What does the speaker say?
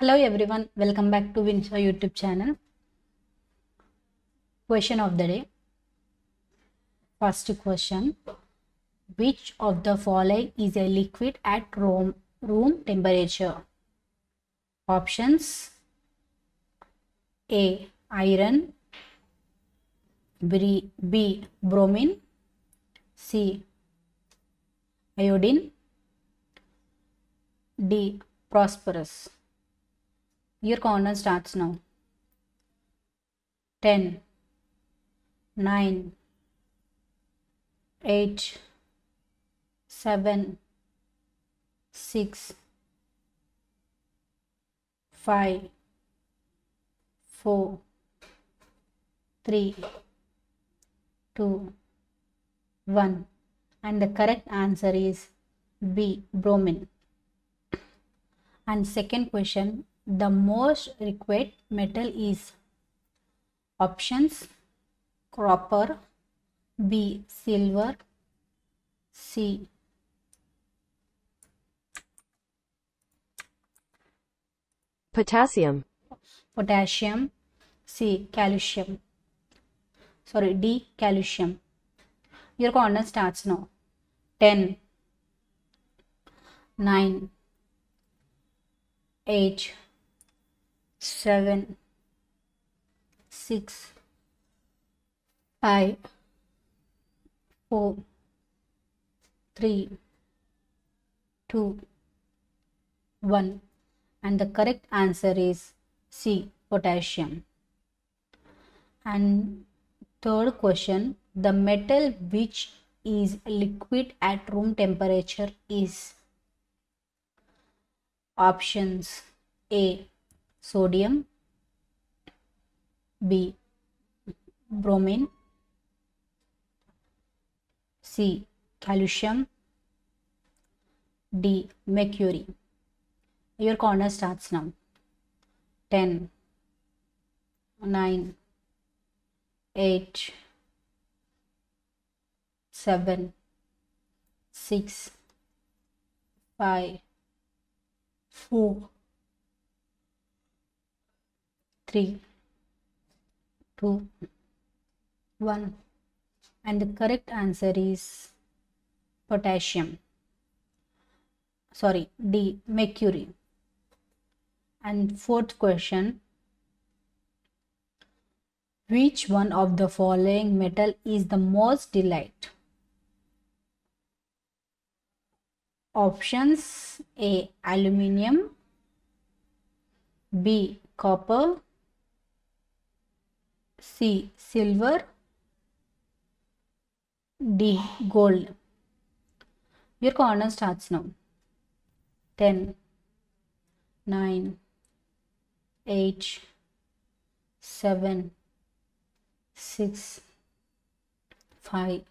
Hello everyone, welcome back to Vinisha YouTube channel. Question of the day. First question Which of the following is a liquid at room, room temperature? Options A. Iron B, B. Bromine C. Iodine D. Phosphorus your countdown starts now. 10 9 8 7 6 5 4 3 2 1 and the correct answer is B bromine. And second question the most reactive metal is options copper b silver c. Potassium, potassium c calcium. Sorry d calcium. Your corner starts now. 10 9 8 seven, six, five, four, three, two, one, and the correct answer is C. Potassium. And third question, the metal which is liquid at room temperature is options A sodium B bromine C calcium D mercury. Your corner starts now. 10 9 8 7 6 5 4 3 2 1 and the correct answer is potassium. Sorry d mercury. And fourth question. Which one of the following metal is the most ductile? Options a aluminium. B copper C. Silver D. Gold Your corner starts now 10 9 8 7 6 5